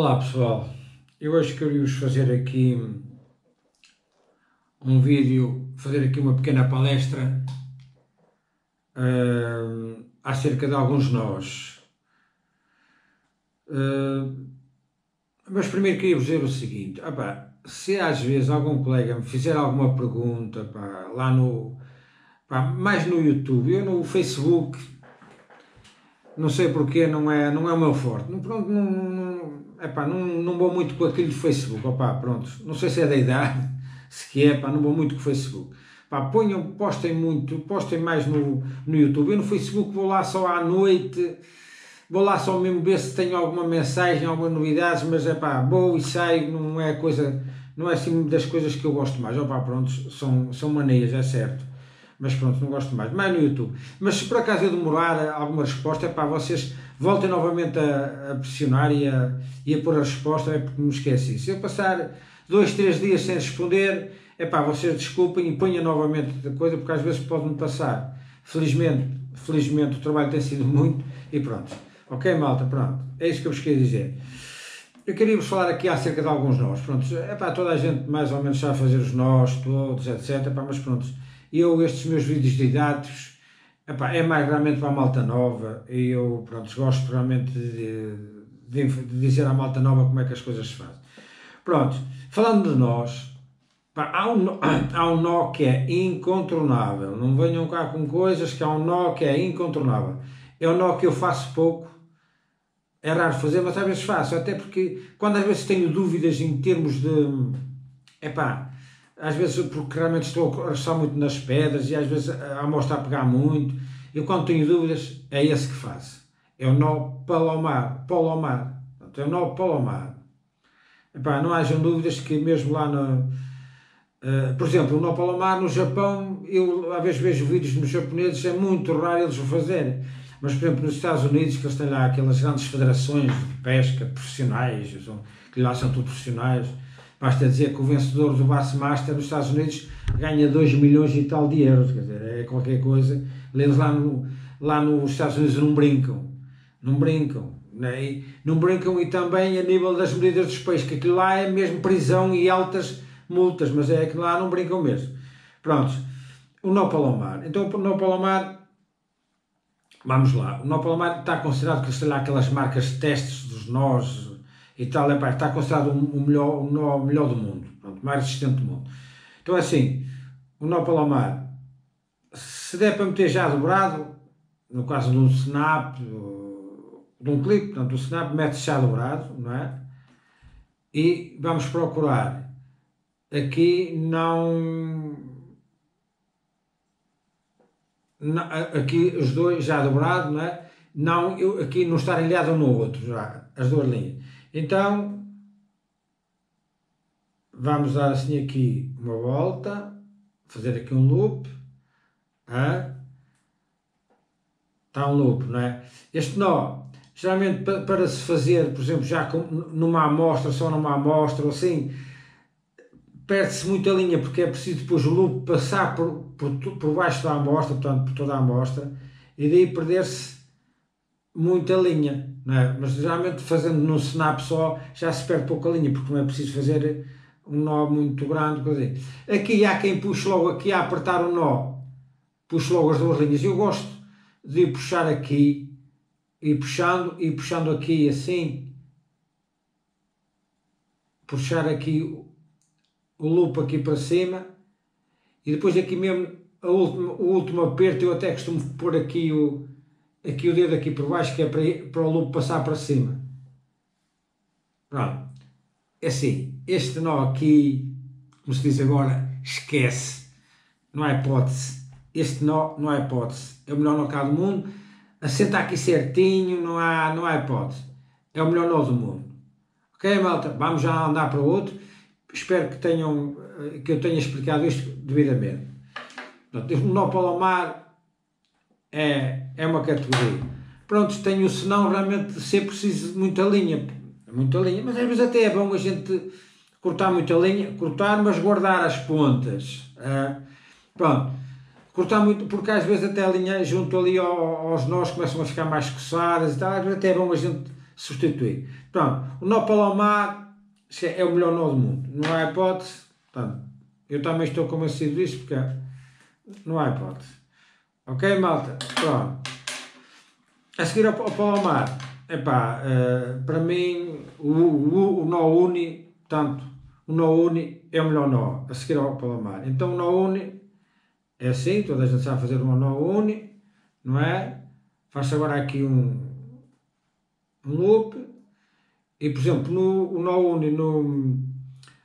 Olá pessoal, eu hoje queria-vos fazer aqui um vídeo, fazer aqui uma pequena palestra uh, acerca de alguns nós. Uh, mas primeiro queria-vos dizer o seguinte, opa, se às vezes algum colega me fizer alguma pergunta lá no, mais no YouTube, eu no Facebook, não sei porquê, não é, não é o meu forte. Não, não, não, epá, não, não vou muito com aquilo do Facebook, opá, pronto. Não sei se é da idade, se que é, pá, não vou muito com o Facebook. Pá, ponham, postem muito, postem mais no, no YouTube. Eu no Facebook vou lá só à noite, vou lá só mesmo ver se tenho alguma mensagem, algumas novidades, mas é pá, vou e saio, não é coisa, não é assim das coisas que eu gosto mais. Opá, pronto, são, são manias, é certo mas pronto, não gosto mais. Mais no YouTube. Mas se por acaso eu demorar alguma resposta, é para vocês voltem novamente a, a, pressionar e a, e a pôr a resposta, é porque me esqueci. Se eu passar dois, três dias sem responder, é pá, vocês desculpem e ponham novamente a coisa, porque às vezes pode-me passar. Felizmente, felizmente o trabalho tem sido muito e pronto. Ok, malta, pronto. É isso que eu vos queria dizer. Eu queria vos falar aqui acerca de alguns nós. Pronto, é pá, toda a gente mais ou menos sabe fazer os nós, todos, etc. Mas pronto eu, estes meus vídeos didáticos, epá, é mais realmente para a malta nova e eu, pronto, gosto realmente de, de, de, dizer à malta nova como é que as coisas se fazem. Pronto, falando de nós, pá, há, um, há um nó que é incontornável, não venham cá com coisas que há um nó que é incontornável. É um nó que eu faço pouco, é raro fazer, mas às vezes faço, até porque quando às vezes tenho dúvidas em termos de, epá, às vezes porque realmente estou a restar muito nas pedras e às vezes a amostra a pegar muito. Eu quando tenho dúvidas é esse que faço. É o nó palomar, palomar. É o nó palomar. Epá, não hajam dúvidas que mesmo lá no... Uh, por exemplo, o nó palomar no Japão, eu às vezes vejo vídeos nos japoneses, é muito raro eles o fazerem. Mas, por exemplo, nos Estados Unidos, que eles têm lá aquelas grandes federações de pesca profissionais, que lá são tudo profissionais, Basta dizer que o vencedor do Bassmaster nos Estados Unidos ganha 2 milhões e tal de euros, quer dizer, é qualquer coisa. Eles lá, no, lá nos Estados Unidos não brincam, não brincam. Né? Não brincam e também a nível das medidas dos peixes, que aquilo lá é mesmo prisão e altas multas, mas é que lá não brincam mesmo. Pronto, o nó palomar. Então o nó palomar, vamos lá, o nó palomar está considerado que sei lá aquelas marcas de testes dos nós, e tal, está considerado o melhor, o nó melhor do mundo, pronto, mais resistente do mundo. Então é assim, o nó palomar, se der para meter já dobrado, no caso de um snap, de um clipe, portanto, o snap mete já dobrado, não é? E vamos procurar aqui não, aqui os dois já dobrado, não é? Não, eu, aqui não estar enlhado um no outro, já, as duas linhas. Então, vamos dar assim aqui uma volta, fazer aqui um loop. Está um loop, não é? Este nó, geralmente para, para se fazer, por exemplo, já com, numa amostra, só numa amostra, ou assim, perde-se muita linha porque é preciso depois o loop passar por, por, por baixo da amostra, portanto, por toda a amostra, e daí perder-se muita linha, é? mas geralmente fazendo num snap só já se perde pouca linha, porque não é preciso fazer um nó muito grande. Dizer. Aqui há quem puxe logo aqui a apertar o nó, puxe logo as duas linhas. Eu gosto de puxar aqui e puxando e puxando aqui assim, puxar aqui o loop aqui para cima e depois aqui mesmo a última, o último aperto eu até costumo pôr aqui o aqui o dedo aqui por baixo que é para, para o lobo passar para cima. Pronto. É assim, este nó aqui, como se diz agora, esquece. Não há hipótese. Este nó não há hipótese. É o melhor nó do mundo. Assenta aqui certinho, não há, não há hipótese. É o melhor nó do mundo. Ok, malta? Vamos já andar para o outro. Espero que, tenham, que eu tenha explicado isto devidamente. Portanto, o nó é, é uma categoria. Pronto, tenho o senão realmente ser preciso muita linha, muita linha, mas às vezes até é bom a gente cortar muita linha, cortar, mas guardar as pontas. É, pronto, cortar muito, porque às vezes até a linha junto ali aos nós começam a ficar mais coçadas e tal, às vezes até é bom a gente substituir. Pronto, o nó palomar é o melhor nó do mundo, não há hipótese. Eu também estou convencido disso porque não há hipótese. Ok, malta? Pronto. A seguir ao, ao palomar, epá, uh, para mim o, o, o nó uni, portanto, o nó uni é o melhor nó, a seguir ao palomar. Então o nó uni é assim, toda a gente sabe fazer um nó uni, não é? Faço agora aqui um, um loop e, por exemplo, no o nó uni no,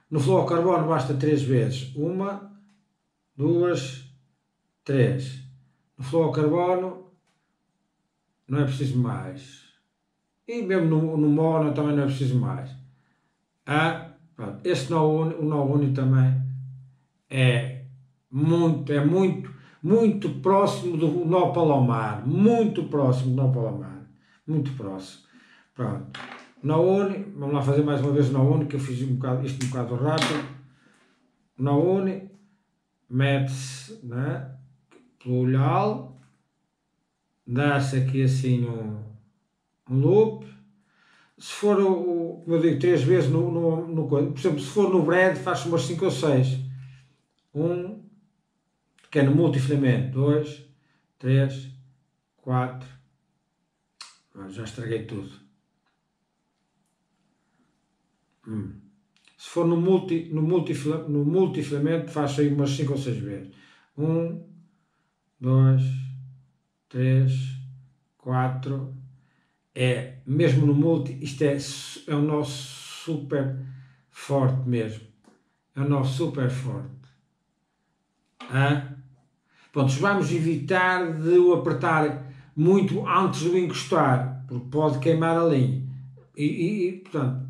no flow carbono basta três vezes. Uma, duas, três. No flow carbono não é preciso mais. E mesmo no, no mono também não é preciso mais. Ah. Este nó uni, o nó também é muito, é muito, muito próximo do nó palomar, muito próximo do nó palomar, muito próximo. Pronto. Nó uni, vamos lá fazer mais uma vez o nó uni, que eu fiz um bocado, isto um bocado rápido. Nó uni, mete-se né, pelo olhal, dá-se aqui assim um, loop. Se for, o, como eu digo, três vezes no, no, no por exemplo, se for no bread, faz umas 5 ou 6. Um, que é no multifilamento. 2, 3, 4. Já estraguei tudo. Hum. Se for no, multi, no, multifilamento, no multifilamento, faço aí umas 5 ou 6 vezes. 1, 2, 3, 4. É, mesmo no multi, isto é, é um nó super forte mesmo. É um nó super forte. Hã? Pronto, vamos evitar de o apertar muito antes de o encostar, porque pode queimar a linha. E, e, e, portanto,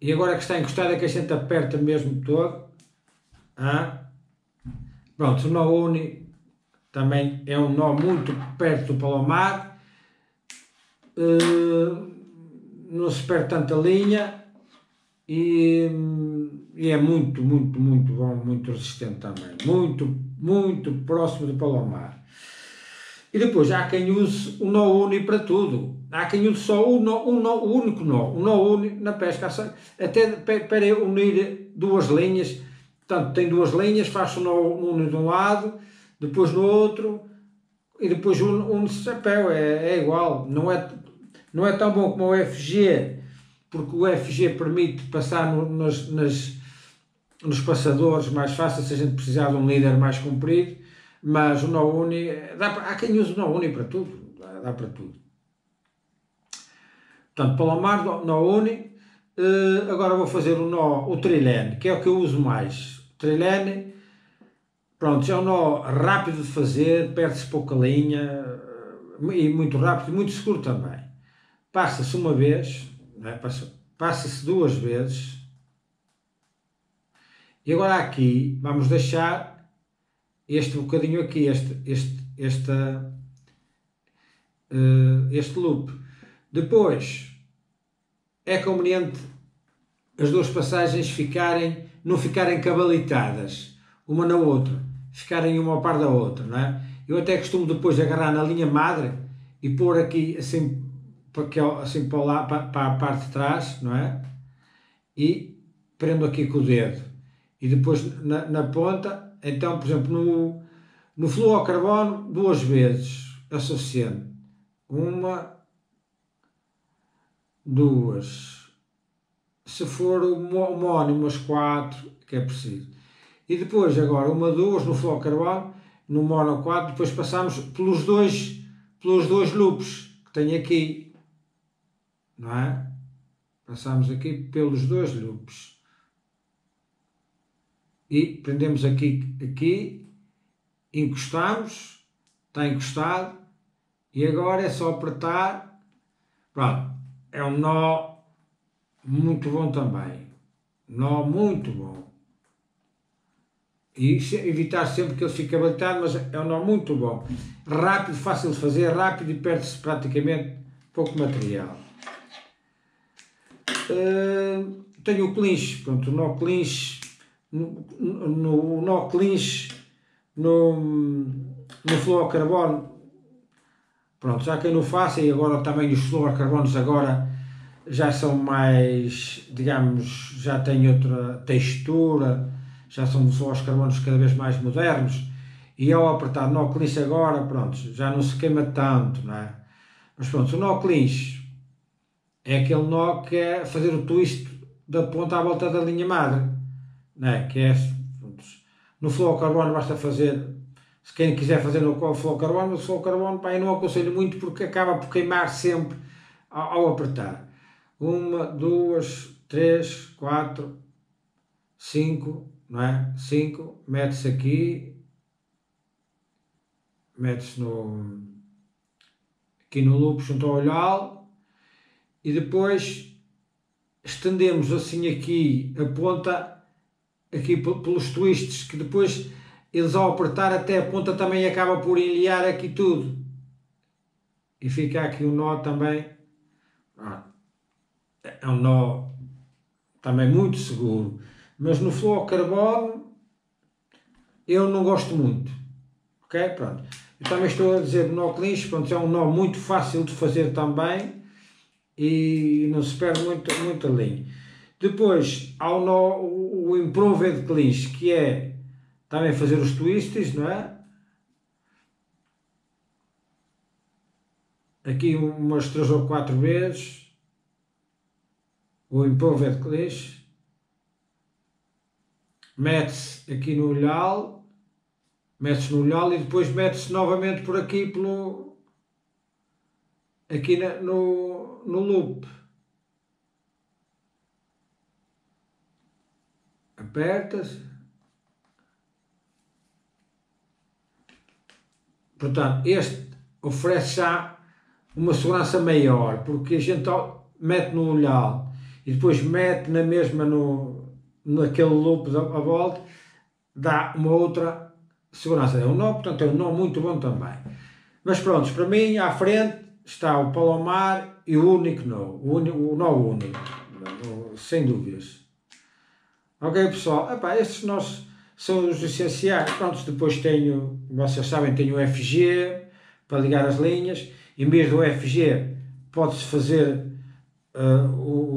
e agora que está encostado é que a gente aperta mesmo todo. Ah. Pronto, o nó uni também é um nó muito perto do palomar. Uh, não se perde tanta linha e, e é muito, muito, muito bom, muito resistente também. Muito muito próximo do palomar. E depois há quem use o nó uni para tudo. Há quem use só o, nó, nó, o único nó, o nó uni na pesca. Até para unir duas linhas. Portanto, tem duas linhas, faz o nó uni de um lado, depois no outro, e depois une-se chapéu. É, é igual. Não é, não é tão bom como o FG, porque o FG permite passar no, nas, nas nos passadores mais fácil se a gente precisar de um líder mais comprido, mas o NoUni, dá para, há quem use o NoUni para tudo, dá, dá, para tudo. Portanto, Palomar, NoUni, uh, agora vou fazer o nó, o trilene, que é o que eu uso mais. Trilene, pronto, é um nó rápido de fazer, perde-se pouca linha, e muito rápido, muito seguro também. Passa-se uma vez, né? passa-se duas vezes, e agora aqui vamos deixar este bocadinho aqui, este, este, esta, uh, este loop. Depois é conveniente as duas passagens ficarem, não ficarem cabalitadas uma na outra, ficarem uma ao par da outra, não é? Eu até costumo depois agarrar na linha madre e pôr aqui assim para, assim para, lá, para, para a parte de trás, não é? E prendo aqui com o dedo e depois na, na ponta, então, por exemplo, no, no fluorocarbono, duas vezes é suficiente. Uma, duas. Se for homónimo, umas quatro, que é preciso. E depois, agora, uma, duas no fluorocarbono, no mono 4, depois passamos pelos dois, pelos dois loops que tem aqui, não é? Passamos aqui pelos dois loops e prendemos aqui, aqui, encostamos, está encostado e agora é só apertar, pronto, é um nó muito bom também, nó muito bom. E evitar sempre que ele fique habilitado, mas é um nó muito bom. Rápido, fácil de fazer, rápido e perde-se praticamente pouco material. Uh, tenho o clinch, pronto, o nó clinch no, no, nó clinch, no, no fluorocarbono, Pronto, já quem não faça, e agora também os fluorocarbonos agora já são mais, digamos, já têm outra textura, já são fluorocarbonos cada vez mais modernos, e ao apertar no clinch agora, pronto, já não se queima tanto, não é? Mas pronto, o nó clinch é aquele nó que é fazer o twist da ponta à volta da linha madre, não é? Que é, pronto, no fluorocarbono basta fazer se quem quiser fazer no fluorocarbono, o fluorocarbono, pá, eu não aconselho muito porque acaba por queimar sempre ao, ao apertar. Uma, duas, três, quatro, cinco, não é? Cinco, mete-se aqui, mete-se no, aqui no loop junto ao olhal e depois estendemos assim aqui a ponta aqui pelos twists que depois eles ao apertar até a ponta também acaba por enliar aqui tudo. E fica aqui um nó também. Ah, é um nó também muito seguro. Mas no fluorocarbono eu não gosto muito. Ok? Pronto. Eu também estou a dizer clinch, pronto, é um nó muito fácil de fazer também e não se perde muito, muito a linha. Depois há o nó, o, Improved Clinch, que é também fazer os twists, não é? Aqui umas três ou quatro vezes. O Improved Cliché. Mete-se aqui no olhal. Mete-se no olhal e depois mete-se novamente por aqui pelo. Aqui na, no, no loop. Aperta-se. Portanto, este oferece já uma segurança maior, porque a gente mete no olhar e depois mete na mesma no, naquele loop da volta, dá uma outra segurança. É um nó, portanto é um nó muito bom também. Mas pronto, para mim à frente está o Palomar e o único nó, o, único, o nó único, sem dúvidas. Ok pessoal, Epá, estes nossos são os essenciais. Pronto, depois tenho, vocês sabem, tenho o FG para ligar as linhas. Em vez do FG, pode-se fazer uh, o,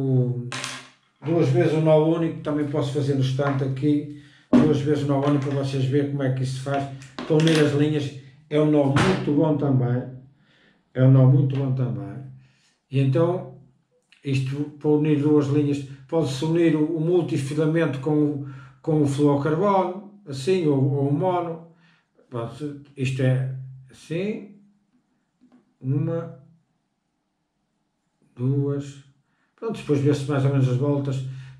duas vezes o nó único. Também posso fazer no estante aqui, duas vezes o nó único para vocês verem como é que isso se faz. Para unir as linhas é um nó muito bom também. É um nó muito bom também. E então, isto para unir duas linhas, pode-se unir o, o multifilamento com com o fluorocarbono, assim, ou, o mono. Isto é assim, uma, duas, pronto, depois vê-se mais ou menos as voltas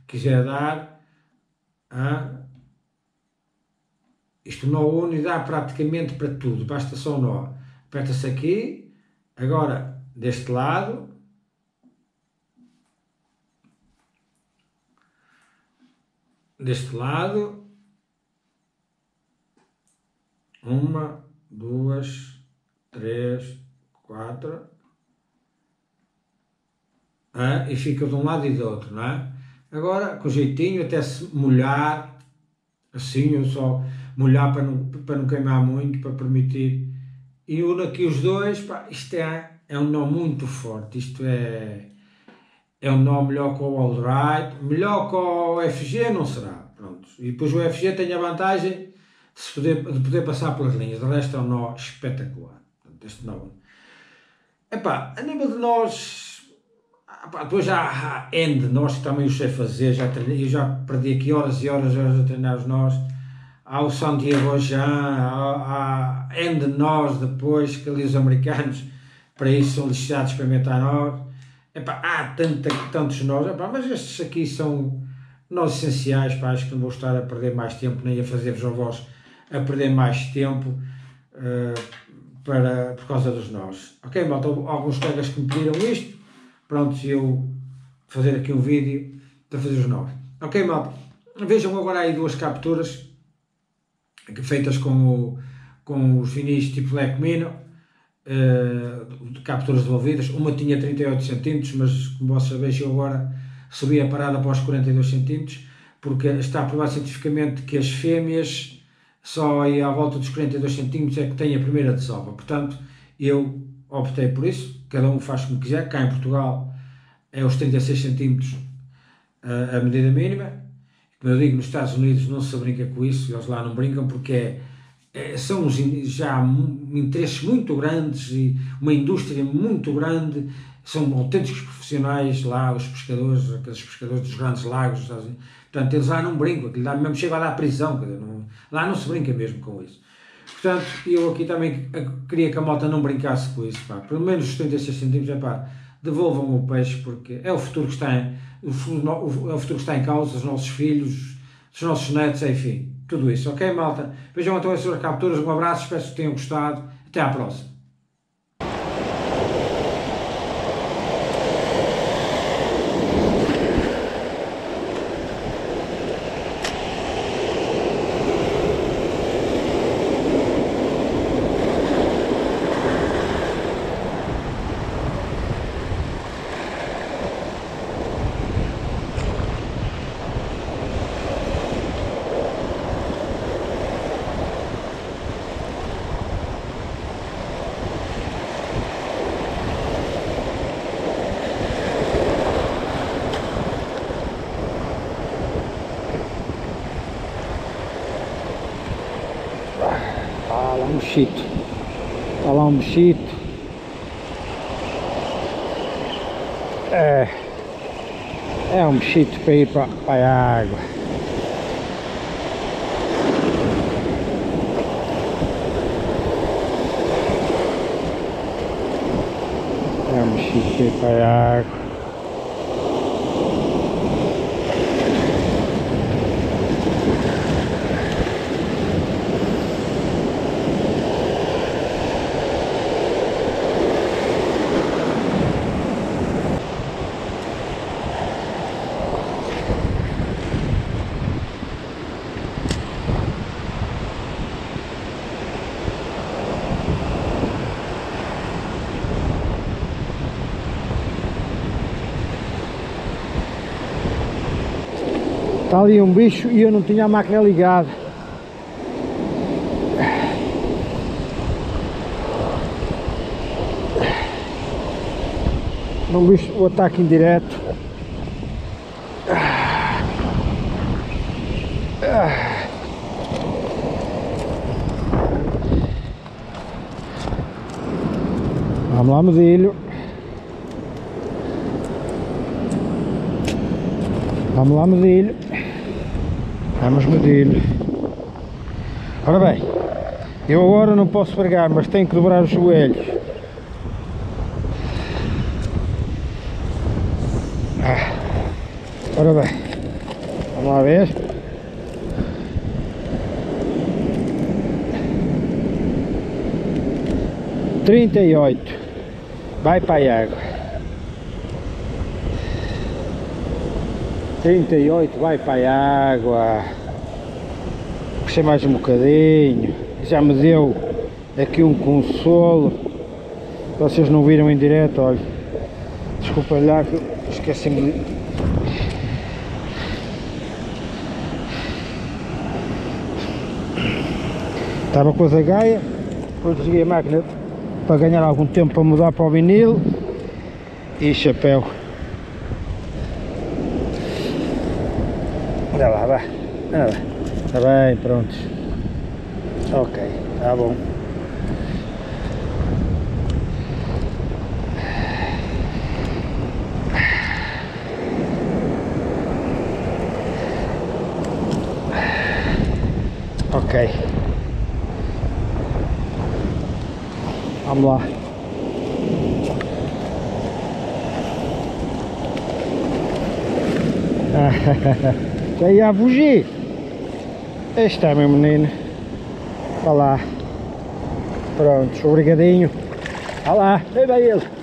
que quiser dar. Ah, isto nó une dá praticamente para tudo, basta só um nó. Aperta-se aqui, agora deste lado, deste lado. Uma, duas, três, quatro. E fica de um lado e do outro, não é? Agora, com jeitinho, até se molhar, assim, eu só molhar para não, para não queimar muito, para permitir. E uno aqui os dois, pá, isto é, é um nó muito forte, isto é é um nó melhor que o All melhor que o FG não será, pronto. E depois o FG tem a vantagem de, poder, de poder passar pelas linhas, de resto é um nó espetacular, este nó. Epá, a nível de nós, depois já há de nós que também o sei fazer, já treinei, eu já perdi aqui horas e horas, horas a treinar os nós. Há o Santiago Jean, há, de nós depois, que ali os americanos para isso são licenciados para experimentar nós Epá, há tanta, tantos nós, epá, mas estes aqui são nós essenciais, pá, acho que não vou estar a perder mais tempo, nem a fazer-vos a vós a perder mais tempo uh, para, por causa dos nós. Ok, malta, alguns colegas que me pediram isto, pronto, eu fazer aqui um vídeo para fazer os nós. Ok, malta, vejam agora aí duas capturas feitas com, o, com os finis tipo Black Mino uh, de capturas devolvidas. Uma tinha 38 cm, mas como vocês veem, eu agora subi a parada para os 42 cm, porque está provado cientificamente que as fêmeas só aí à volta dos 42 cm é que têm a primeira desova. Portanto, eu optei por isso, cada um faz como quiser, cá em Portugal é os 36 centímetros a, a medida mínima, como eu digo, nos Estados Unidos não se brinca com isso, eles lá não brincam porque é, é, são uns, já interesses muito grandes e uma indústria muito grande, são autênticos profissionais lá, os pescadores, aqueles pescadores dos grandes lagos, portanto eles lá não brincam, aquilo mesmo chega a dar prisão, não, lá não se brinca mesmo com isso. Portanto, eu aqui também queria que a malta não brincasse com isso, pá. pelo menos os 36 centímetros, é pá, devolvam o peixe porque é o futuro que está em, o, futuro, é o futuro que está em causa, os nossos filhos, os nossos netos, enfim, tudo isso, ok malta? Vejam então as suas capturas, um abraço, espero que tenham gostado, até à próxima. Um bichito. Tá lá um bichito. É. É um bichito para ir para a água. É um bichito para ir para a água. Ali um bicho e eu não tinha a máquina ligada. Um bicho, o ataque indireto. Vamos lá, modelo. Vamos lá, modelo. Vamos medir. Ora bem, eu agora não posso pregar, mas tenho que dobrar os joelhos. Ah. Ora bem, vamos lá ver. Trinta e oito. Vai para a água. 38 vai para a água. Puxei mais um bocadinho. Já me deu aqui um consolo. Vocês não viram em direto olha. Desculpa lá que esqueci-me de... estava com a zagaia depois desliguei a máquina para ganhar algum tempo para mudar para o vinil. E chapéu Olha lá, Olha lá. Está bem, pronto. Ok, está bom. Ok. Vamos lá. Já ia fugir. Este é meu menino. Olha lá. Pronto, obrigadinho. Olha lá, vem bem ele.